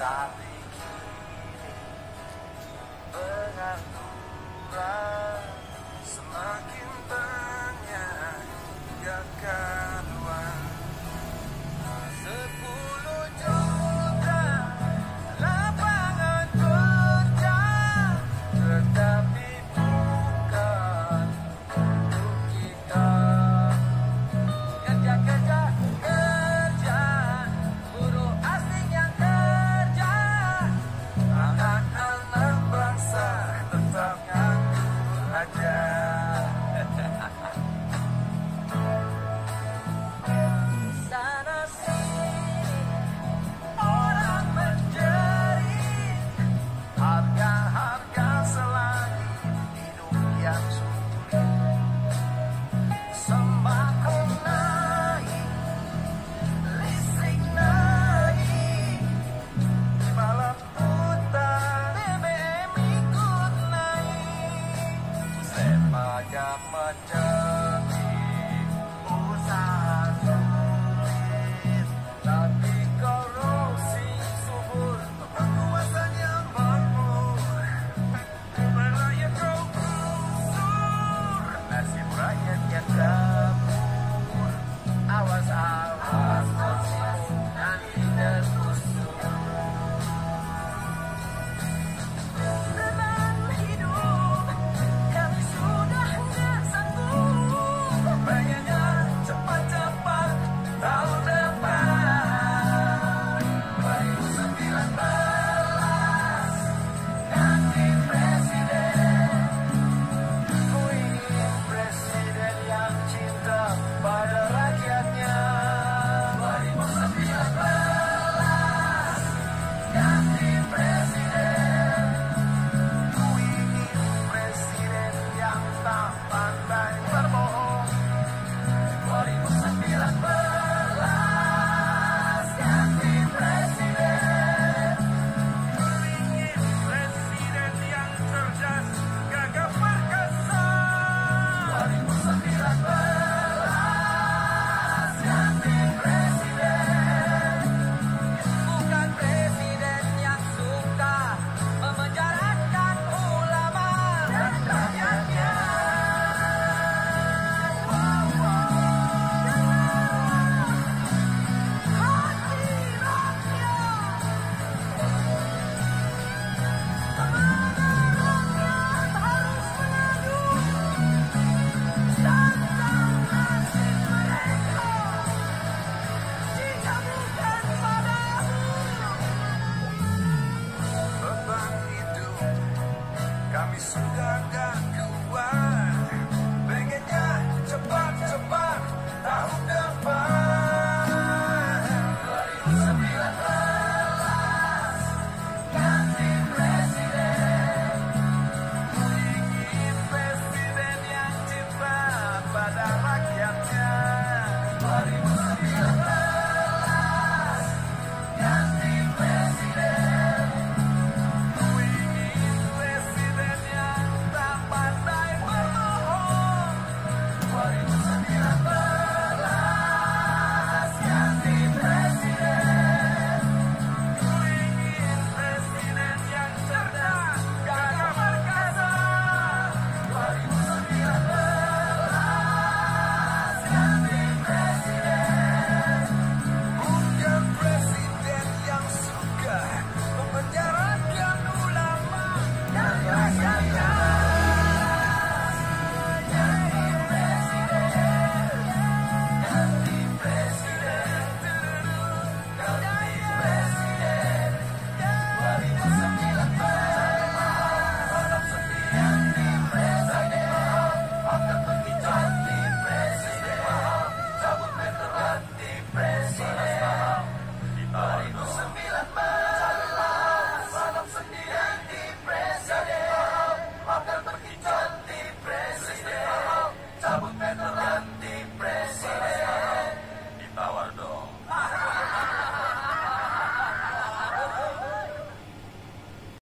pengaturan semakin banyak Yeah. banyak menjadi usaha sulit tapi korupsi subur kekuasaan yang makmur. Rakyat kau kusur nasib rakyatnya kau sugar girl.